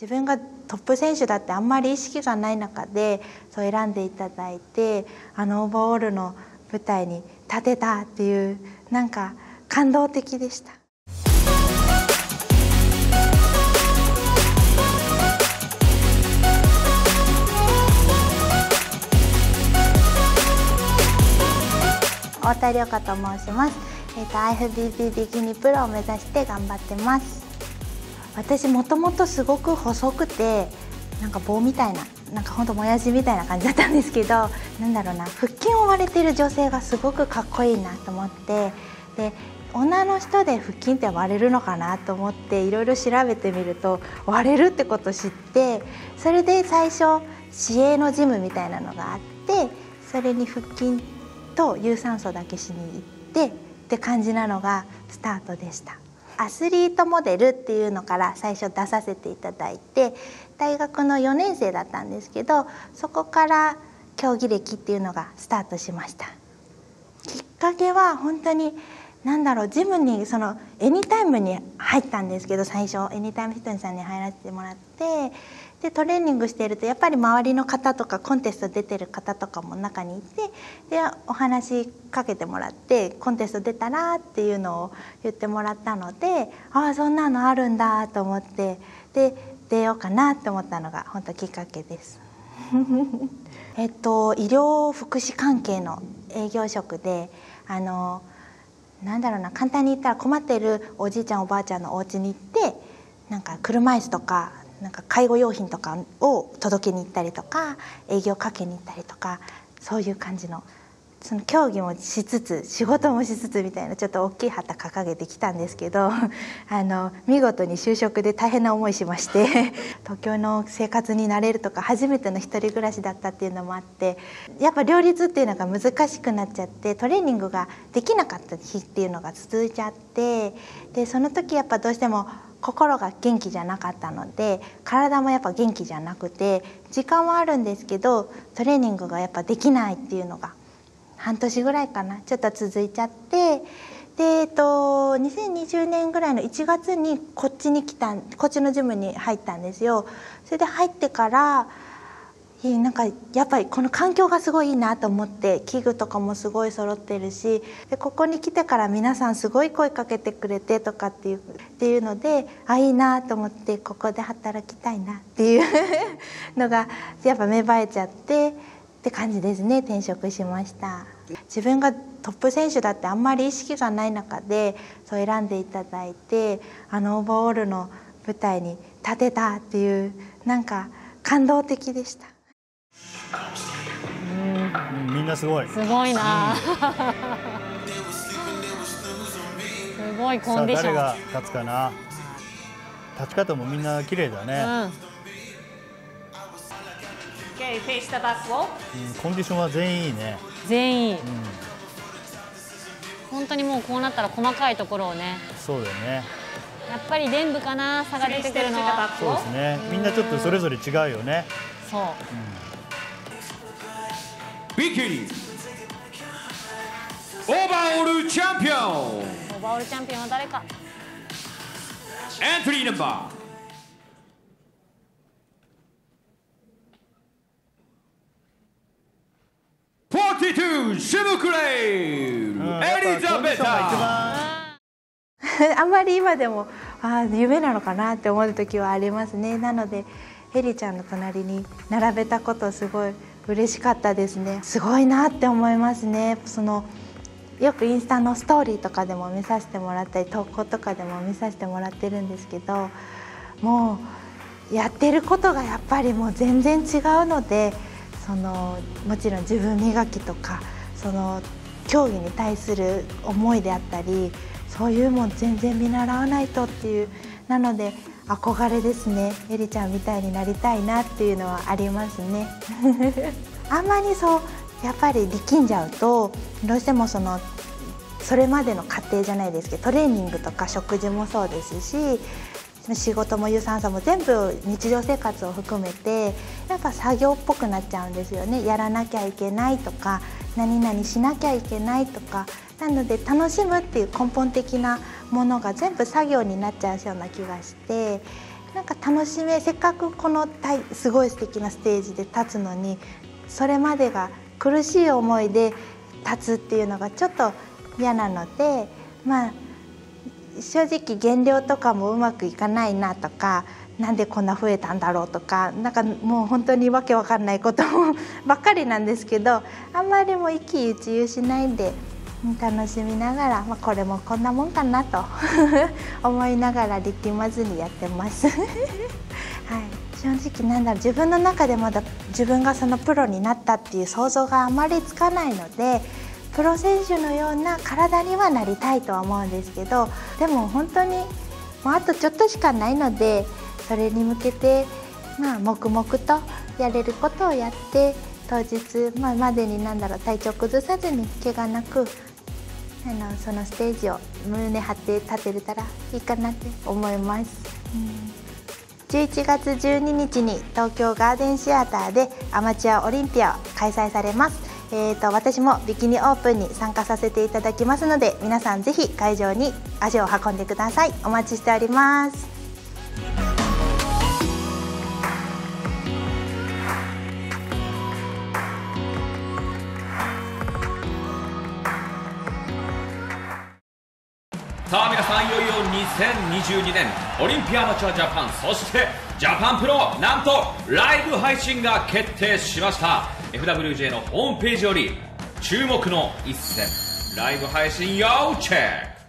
自分がトップ選手だってあんまり意識がない中でそう選んでいただいてあのオーバーオールの舞台に立てたっていうなんか感動的でした。太田涼香と申します。えっ、ー、と IFBB ビキニプロを目指して頑張ってます。私もともとすごく細くてなんか棒みたいななんかほんともやしみたいな感じだったんですけど なんだろうな腹筋を割れてる女性がすごくかっこいいなと思ってで女の人で腹筋って割れるのかなと思っていろいろ調べてみると割れるってこと知ってそれで最初市営のジムみたいなのがあってそれに腹筋と有酸素だけしに行ってって感じなのがスタートでした。アスリートモデルっていうのから最初出させていただいて大学の4年生だったんですけどそこから競技歴っていうのがスタートしました。きっかけは本当に何だろうジムにそのエニタイムに入ったんですけど最初エニタイムフィットネスさんに入らせてもらってでトレーニングしているとやっぱり周りの方とかコンテスト出てる方とかも中にいてでお話しかけてもらってコンテスト出たらっていうのを言ってもらったのでああそんなのあるんだと思ってで出ようかなって思ったのが本当きっかけです。えっと医療福祉関係の営業職であのなんだろうな簡単に言ったら困っているおじいちゃんおばあちゃんのお家に行ってなんか車椅子とかなんか介護用品とかを届けに行ったりとか営業かけに行ったりとかそういう感じのその競技もしつつ仕事もしつつみたいなちょっと大きい旗掲げてきたんですけど あの見事に就職で大変な思いしまして 東京の生活になれるとか初めての一人暮らしだったっていうのもあってやっぱ両立っていうのが難しくなっちゃってトレーニングができなかった日っていうのが続いちゃってでその時やっぱどうしても心が元気じゃなかったので体もやっぱ元気じゃなくて時間はあるんですけどトレーニングがやっぱできないっていうのが半年ぐらいかなちょっと続いちゃってで、えっと、2020年ぐらいの1月にこっちに来たこっちのジムに入ったんですよ。それで入ってからなんかやっぱりこの環境がすごいいいなと思って器具とかもすごい揃ってるしでここに来てから皆さんすごい声かけてくれてとかっていうっていうのであいいなと思ってここで働きたいなっていうのがやっぱ芽生えちゃってって感じですね転職しました自分がトップ選手だってあんまり意識がない中でそう選んでいただいてあのオーバーオールの舞台に立てたっていうなんか感動的でした。みんなすごい。すごいな。すごいコンディション。誰が勝つかな。立ち方もみんな綺麗だね。うん、コンディションは全員いいね。全員。うん、本当にもうこうなったら細かいところをね。そうだよね。やっぱり全部かな差が出てくるのは。そうですね。みんなちょっとそれぞれ違うよね。そう。うんビキニオーバーオールチャンピオンオーバーオールチャンピオンは誰か？エントリーナンバー42シムクレイ、うん、エリザベタあんまり今でもあ夢なのかなって思う時はありますね。なのでエリちゃんの隣に並べたことすごい嬉しかったですね。すごいなって思いますね。そのよくインスタのストーリーとかでも見させてもらったり投稿とかでも見させてもらってるんですけどもうやってることがやっぱりもう全然違うのでそのもちろん自分磨きとかその競技に対する思いであったりそういうもん全然見習わないとっていうなので憧れですね。エリちゃんみたいになりたいなっていうのはありますね。あんまりそうやっぱり力んじゃうとどうしてもそのそれまでの過程じゃないですけどトレーニングとか食事もそうですし仕事も有酸素も全部日常生活を含めてやっぱ作業っぽくなっちゃうんですよね。やらなきゃいけないとか何々しなきゃいけないとかなので楽しむっていう根本的なものが全部作業になっちゃうような気がしてなんか楽しめせっかくこのすごい素敵なステージで立つのにそれまでが苦しい思いで立つっていうのがちょっと嫌なのでまあ正直減量とかもうまくいかないなとかなんでこんな増えたんだろうとかなんかもう本当にわけわかんないことばっかりなんですけどあんまりもう一喜一憂しないで楽しみながら、まあ、これもこんなもんかなと 思いながら力まずにやってます。はい正直なんだろう自分の中でまだ自分がそのプロになったっていう想像があまりつかないのでプロ選手のような体にはなりたいとは思うんですけどでも本当にもうあとちょっとしかないのでそれに向けて、まあ、黙々とやれることをやって当日、まあ、までになんだろう体調崩さずに怪我なくあのそのステージを胸張って立てれたらいいかなって思います。うん。11月12日に東京ガーデンシアターでアマチュアオリンピア開催されます、えーと、私もビキニオープンに参加させていただきますので皆さんぜひ会場に足を運んでください。お待ちしております。さあ皆さんいよいよ2022年オリンピアマチュアジャパンそしてジャパンプロなんとライブ配信が決定しました。FWJ のホームページより注目の一戦。ライブ配信要チェック。